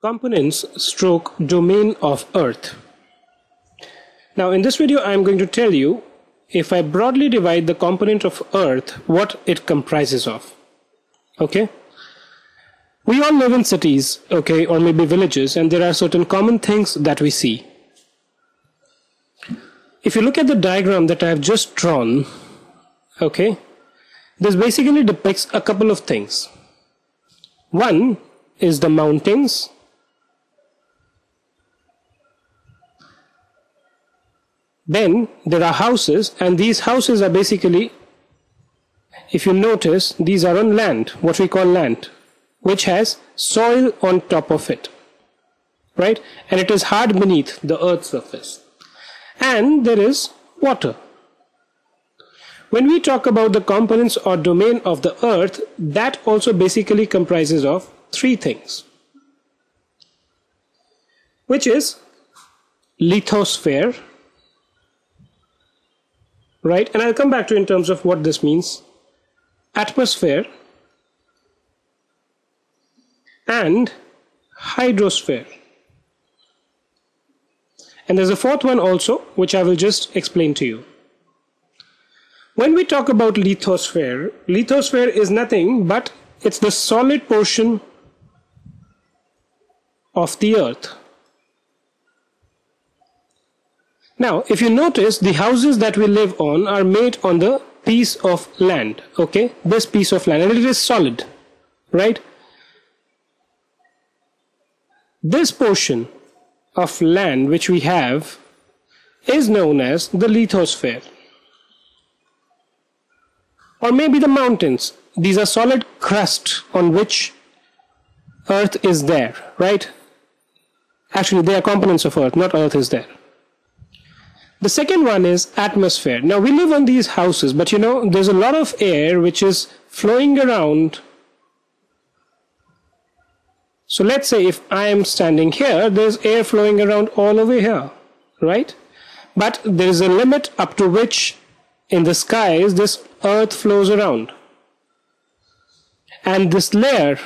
components stroke domain of earth. Now in this video I am going to tell you if I broadly divide the component of earth what it comprises of. Okay? We all live in cities okay or maybe villages and there are certain common things that we see. If you look at the diagram that I have just drawn okay this basically depicts a couple of things. One is the mountains Then there are houses and these houses are basically, if you notice, these are on land, what we call land, which has soil on top of it, right? And it is hard beneath the earth's surface. And there is water. When we talk about the components or domain of the earth, that also basically comprises of three things, which is lithosphere, right? And I'll come back to in terms of what this means. Atmosphere and hydrosphere. And there's a fourth one also, which I will just explain to you. When we talk about lithosphere, lithosphere is nothing but it's the solid portion of the earth Now, if you notice, the houses that we live on are made on the piece of land, okay? This piece of land, and it is solid, right? This portion of land which we have is known as the lithosphere. Or maybe the mountains. These are solid crust on which earth is there, right? Actually, they are components of earth, not earth is there. The second one is atmosphere. Now we live on these houses, but you know, there's a lot of air which is flowing around. So let's say if I am standing here, there's air flowing around all over here, right? But there is a limit up to which in the skies this earth flows around. And this layer,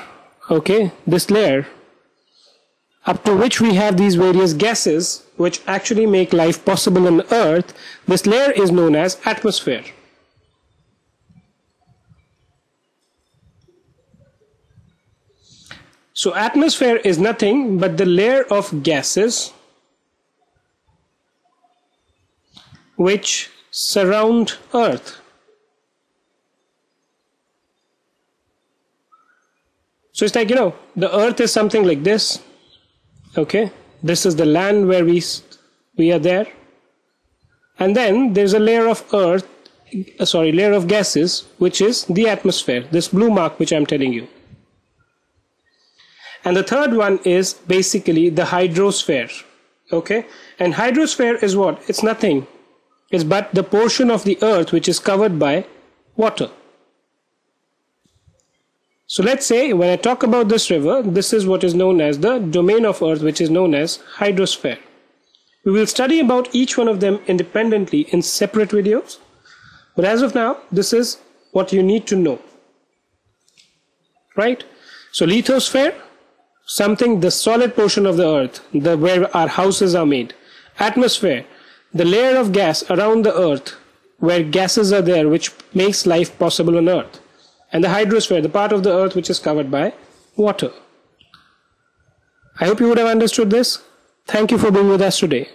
okay, this layer up to which we have these various gases which actually make life possible on earth this layer is known as atmosphere. So atmosphere is nothing but the layer of gases which surround earth. So it's like you know the earth is something like this okay this is the land where we we are there. And then there's a layer of earth uh, sorry layer of gases which is the atmosphere this blue mark which I'm telling you. And the third one is basically the hydrosphere okay? And hydrosphere is what? It's nothing. It's but the portion of the earth which is covered by water so let's say when I talk about this river, this is what is known as the domain of earth which is known as hydrosphere. We will study about each one of them independently in separate videos. But as of now, this is what you need to know. Right? So lithosphere, something the solid portion of the earth, the where our houses are made. Atmosphere, the layer of gas around the earth where gases are there which makes life possible on earth and the hydrosphere, the part of the earth which is covered by water. I hope you would have understood this. Thank you for being with us today.